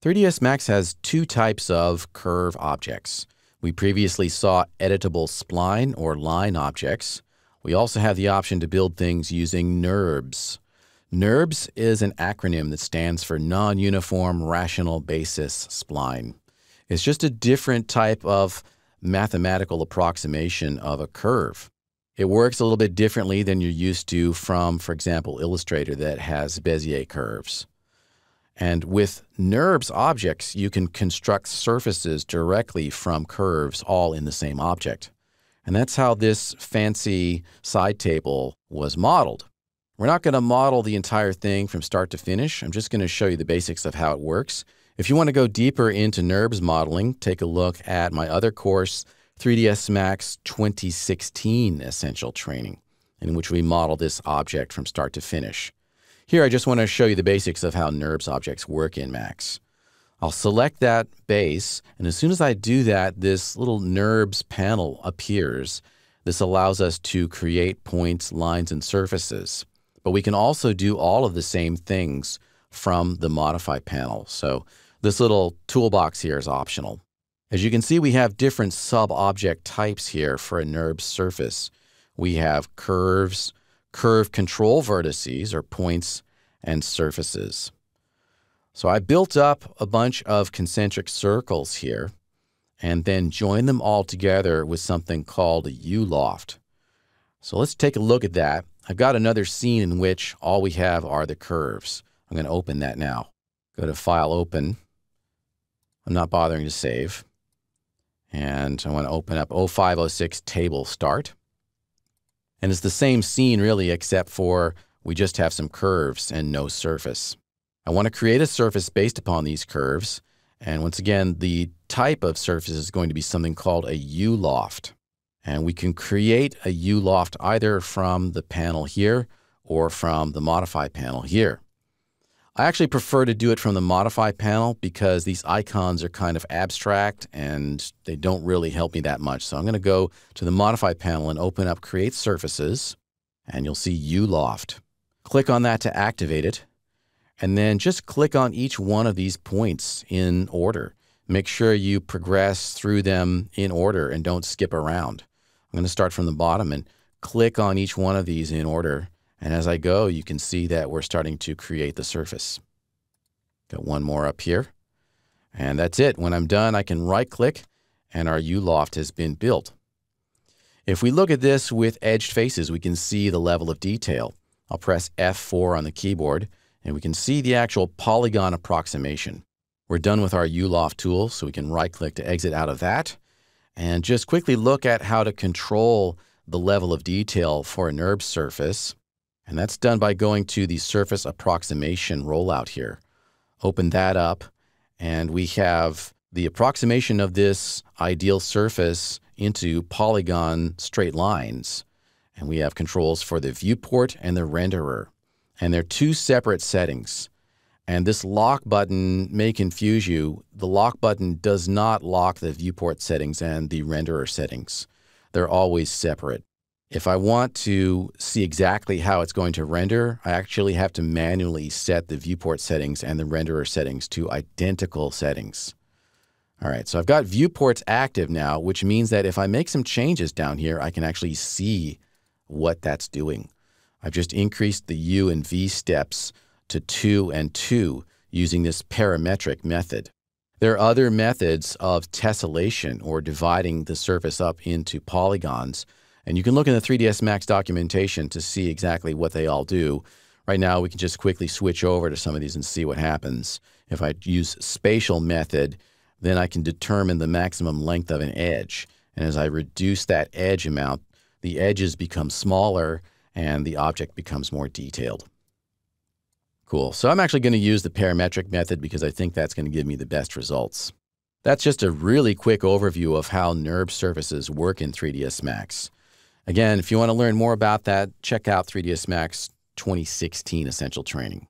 3ds Max has two types of curve objects. We previously saw editable spline or line objects. We also have the option to build things using NURBS. NURBS is an acronym that stands for Non-Uniform Rational Basis Spline. It's just a different type of mathematical approximation of a curve. It works a little bit differently than you're used to from, for example, Illustrator that has Bezier curves. And with NURBS objects, you can construct surfaces directly from curves all in the same object. And that's how this fancy side table was modeled. We're not going to model the entire thing from start to finish. I'm just going to show you the basics of how it works. If you want to go deeper into NURBS modeling, take a look at my other course, 3ds Max 2016 Essential Training, in which we model this object from start to finish. Here, I just want to show you the basics of how NURBS objects work in Max. I'll select that base, and as soon as I do that, this little NURBS panel appears. This allows us to create points, lines, and surfaces. But we can also do all of the same things from the Modify panel. So this little toolbox here is optional. As you can see, we have different sub-object types here for a NURBS surface. We have curves, curve control vertices or points and surfaces. So I built up a bunch of concentric circles here and then joined them all together with something called a U-loft. So let's take a look at that. I've got another scene in which all we have are the curves. I'm going to open that now. Go to File, Open. I'm not bothering to save. And I want to open up 0506 Table Start. And it's the same scene really, except for we just have some curves and no surface. I want to create a surface based upon these curves. And once again, the type of surface is going to be something called a U-loft. And we can create a U-loft either from the panel here or from the Modify panel here. I actually prefer to do it from the Modify panel because these icons are kind of abstract and they don't really help me that much. So I'm going to go to the Modify panel and open up Create Surfaces, and you'll see U-Loft. Click on that to activate it, and then just click on each one of these points in order. Make sure you progress through them in order and don't skip around. I'm going to start from the bottom and click on each one of these in order and as I go, you can see that we're starting to create the surface. Got one more up here. And that's it. When I'm done, I can right click and our U-loft has been built. If we look at this with edged faces, we can see the level of detail. I'll press F4 on the keyboard and we can see the actual polygon approximation. We're done with our U-loft tool, so we can right click to exit out of that and just quickly look at how to control the level of detail for a NURBS surface. And that's done by going to the surface approximation rollout here. Open that up, and we have the approximation of this ideal surface into polygon straight lines. And we have controls for the viewport and the renderer. And they're two separate settings. And this lock button may confuse you. The lock button does not lock the viewport settings and the renderer settings. They're always separate. If I want to see exactly how it's going to render, I actually have to manually set the viewport settings and the renderer settings to identical settings. All right, so I've got viewports active now, which means that if I make some changes down here, I can actually see what that's doing. I've just increased the U and V steps to 2 and 2 using this parametric method. There are other methods of tessellation or dividing the surface up into polygons and you can look in the 3ds Max documentation to see exactly what they all do. Right now, we can just quickly switch over to some of these and see what happens. If I use spatial method, then I can determine the maximum length of an edge. And as I reduce that edge amount, the edges become smaller and the object becomes more detailed. Cool. So I'm actually going to use the parametric method because I think that's going to give me the best results. That's just a really quick overview of how NURBS surfaces work in 3ds Max. Again, if you want to learn more about that, check out 3ds Max 2016 Essential Training.